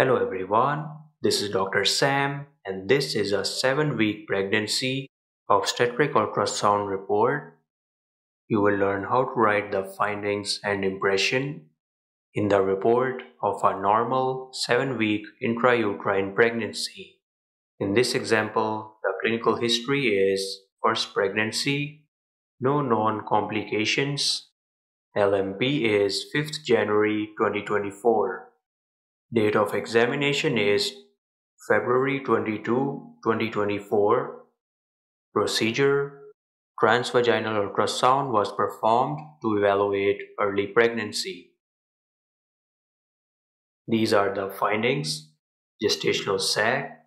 Hello everyone, this is Dr. Sam and this is a 7-week pregnancy obstetric ultrasound report. You will learn how to write the findings and impression in the report of a normal 7-week intrauterine pregnancy. In this example, the clinical history is first pregnancy, no known complications, LMP is 5th January 2024. Date of examination is February 22, 2024. Procedure Transvaginal ultrasound was performed to evaluate early pregnancy. These are the findings. Gestational sac.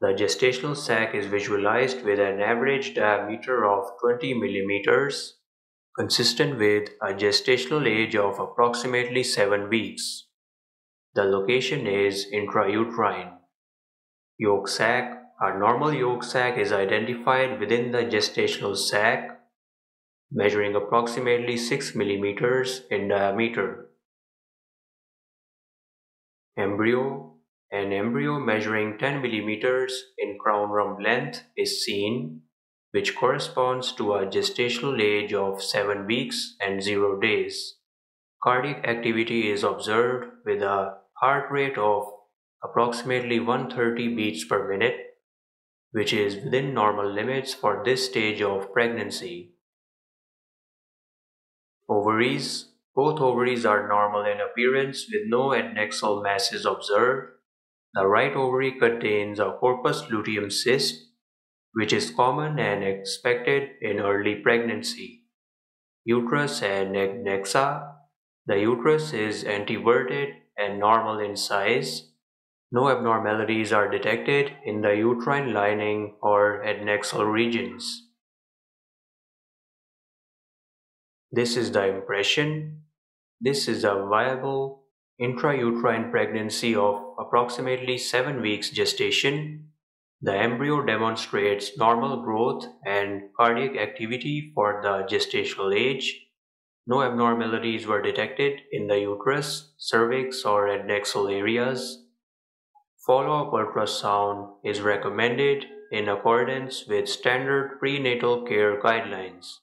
The gestational sac is visualized with an average diameter of 20 millimeters, consistent with a gestational age of approximately 7 weeks. The location is intrauterine. Yolk sac. A normal yolk sac is identified within the gestational sac, measuring approximately 6 mm in diameter. Embryo. An embryo measuring 10 mm in crown rump length is seen, which corresponds to a gestational age of 7 weeks and 0 days. Cardiac activity is observed with a heart rate of approximately 130 beats per minute, which is within normal limits for this stage of pregnancy. Ovaries Both ovaries are normal in appearance with no adnexal masses observed. The right ovary contains a corpus luteum cyst, which is common and expected in early pregnancy. Uterus and adnexa The uterus is anteverted and normal in size. No abnormalities are detected in the uterine lining or adnexal regions. This is the impression. This is a viable intrauterine pregnancy of approximately 7 weeks gestation. The embryo demonstrates normal growth and cardiac activity for the gestational age no abnormalities were detected in the uterus, cervix, or adnexal areas. Follow-up ultrasound is recommended in accordance with standard prenatal care guidelines.